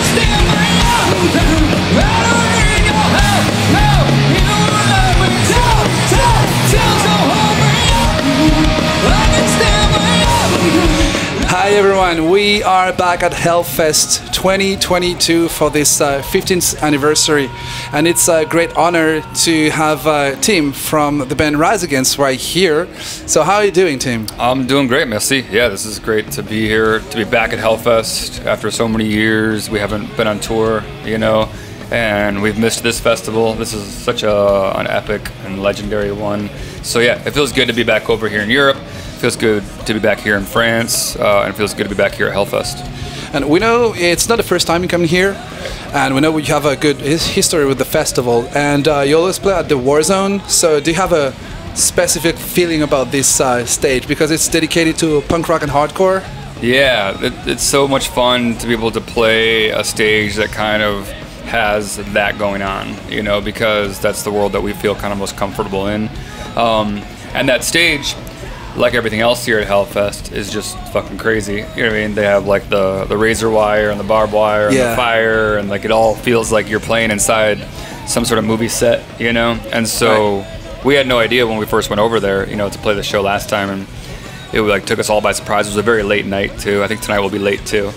stand my Hi everyone, we are back at Hellfest 2022 for this uh, 15th anniversary, and it's a great honor to have uh, Tim from the band Rise Against right here. So, how are you doing, Tim? I'm doing great, merci. Yeah, this is great to be here, to be back at Hellfest after so many years. We haven't been on tour, you know, and we've missed this festival. This is such a, an epic and legendary one. So, yeah, it feels good to be back over here in Europe feels good to be back here in France, uh, and it feels good to be back here at Hellfest. And we know it's not the first time you come here, and we know you have a good history with the festival, and uh, you always play at the Warzone. So, do you have a specific feeling about this uh, stage because it's dedicated to punk rock and hardcore? Yeah, it, it's so much fun to be able to play a stage that kind of has that going on, you know, because that's the world that we feel kind of most comfortable in. Um, and that stage like everything else here at Hellfest, is just fucking crazy. You know what I mean? They have like the the razor wire and the barbed wire Yeah. and the fire, and like it all feels like you're playing inside some sort of movie set, you know. And so we had no idea when we first went over there, you know, to play the show last time, and it like took us all by surprise. It was a very late night too. I think tonight will be late too.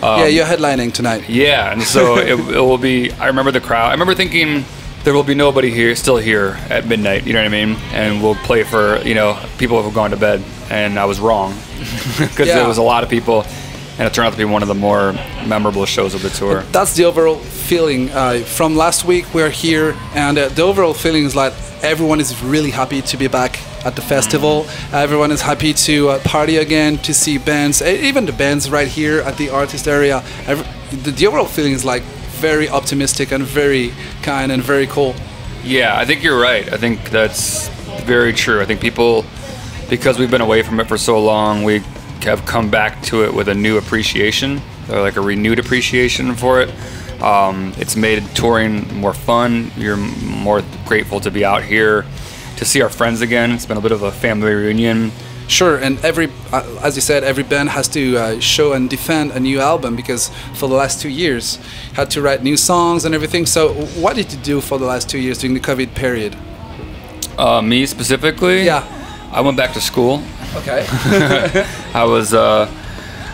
Um, yeah, you're headlining tonight. yeah, and so it, it will be. I remember the crowd. I remember thinking there will be nobody here, still here at midnight. You know what I mean? And we'll play for you know people who have gone to bed. And I was wrong because Yeah. there was a lot of people, and it turned out to be one of the more memorable shows of the tour. That's the overall feeling. Uh, from last week, we're here, and uh, the overall feeling is like everyone is really happy to be back at the festival. Everyone is happy to uh, party again, to see bands, even the bands right here at the artist area. Every, the, the overall feeling is like very optimistic and very kind and very cool. Yeah, I think you're right. I think that's very true. I think people, because we've been away from it for so long, we have come back to it with a new appreciation, or like a renewed appreciation for it. Um, it's made touring more fun. You're more grateful to be out here, to see our friends again. It's been a bit of a family reunion. Sure, and every, uh, as you said, every band has to uh, show and defend a new album because for the last two years, had to write new songs and everything. So, what did you do for the last two years during the COVID period? Uh, me specifically, Yeah. I went back to school. Okay. I was uh,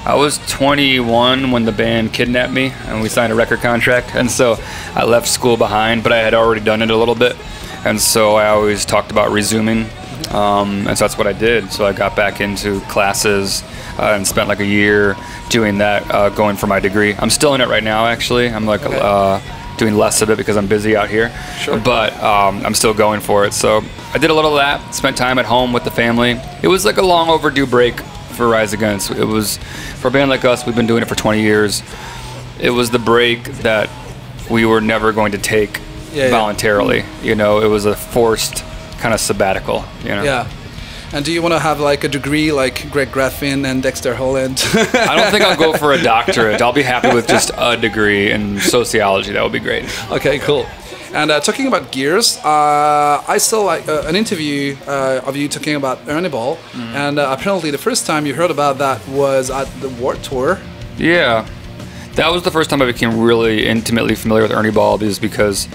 I was 21 when the band kidnapped me and we signed a record contract, and so I left school behind. But I had already done it a little bit, and so I always talked about resuming, um, and so that's what I did. So I got back into classes uh, and spent like a year doing that, uh, going for my degree. I'm still in it right now, actually. I'm like. Okay. Uh, Doing less of it because I'm busy out here, Sure. but um, I'm still going for it. So I did a little of that. Spent time at home with the family. It was like a long overdue break for Rise Against. It was for a band like us. We've been doing it for 20 years. It was the break that we were never going to take Yeah, yeah. voluntarily. You know, it was a forced kind of sabbatical. You know. yeah. And do you want to have like a degree like Greg Graffin and Dexter Holland? I don't think I'll go for a doctorate. I'll be happy with just a degree in sociology. That would be great. okay, cool. And uh, talking about gears, uh, I saw like uh, an interview uh, of you talking about Ernie Ball, Mm-hmm. and uh, apparently the first time you heard about that was at the Warped Tour. Yeah, that was the first time I became really intimately familiar with Ernie Ball, is because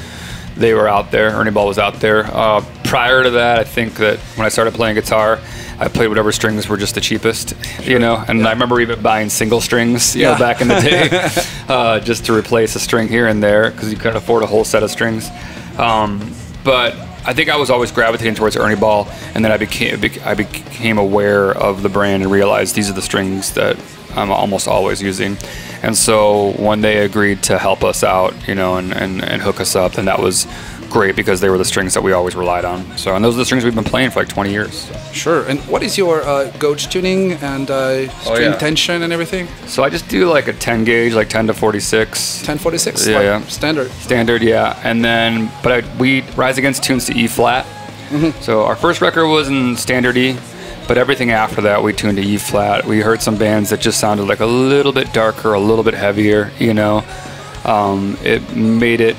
they were out there. Ernie Ball was out there. Prior to that, I think that when I started playing guitar, I played whatever strings were just the cheapest, you know. And I remember even buying single strings, you Yeah. know, back in the day, uh, just to replace a string here and there because you couldn't afford a whole set of strings. Um, but I think I was always gravitating towards Ernie Ball, and then I became I became aware of the brand and realized these are the strings that I'm almost always using. And so when they agreed to help us out, you know, and, and, and hook us up, then that was great because they were the strings that we always relied on. So, and those are the strings we've been playing for like 20 years. Sure. And what is your uh, gauge tuning and uh, string Oh, yeah. tension and everything? So I just do like a 10 gauge, like 10 to 46. 1046. Yeah, like yeah. Standard. Standard, yeah. And then, but I, we Rise Against tunes to E flat. So our first record was in standard E, but everything after that we tuned to E flat. We heard some bands that just sounded like a little bit darker, a little bit heavier. You know, um, it made it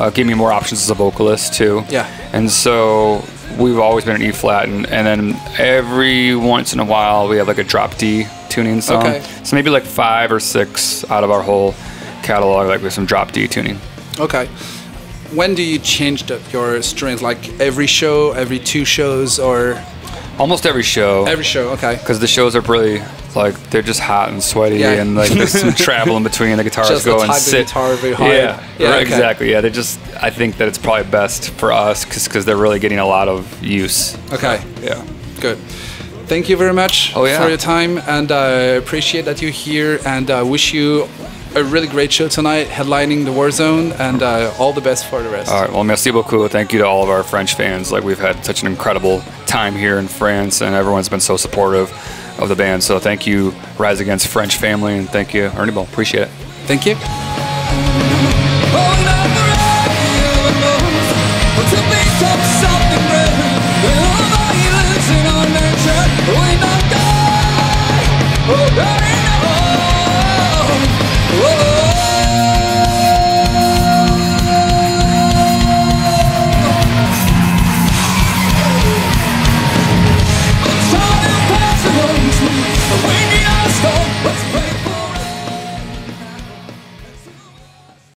uh, gave me more options as a vocalist too. Yeah. And so we've always been an E flat, and, and then every once in a while we have like a drop D tuning song. Okay. So maybe like five or six out of our whole catalog, like with some drop D tuning. Okay. When do you change the, your strings? Like every show, every two shows, or Almost every show. every show? Okay. because the shows are really like they're just hot and sweaty Yeah. and like there's some travel in between the guitars Just go to and sit guitar very hard. yeah, Yeah, right, okay. exactly yeah they just i think that it's probably best for us because they're really getting a lot of use Okay. yeah Good. Thank you very much Oh, yeah. for your time, and I appreciate that you're here. And I wish you a really great show tonight, headlining the Warzone, and uh, all the best for the rest. all right well merci beaucoup thank you to all of our french fans like we've had such an incredible time here in france and everyone's been so supportive of the band. So thank you rise against french family and thank you ernie ball. Appreciate it. Thank you. Oh, never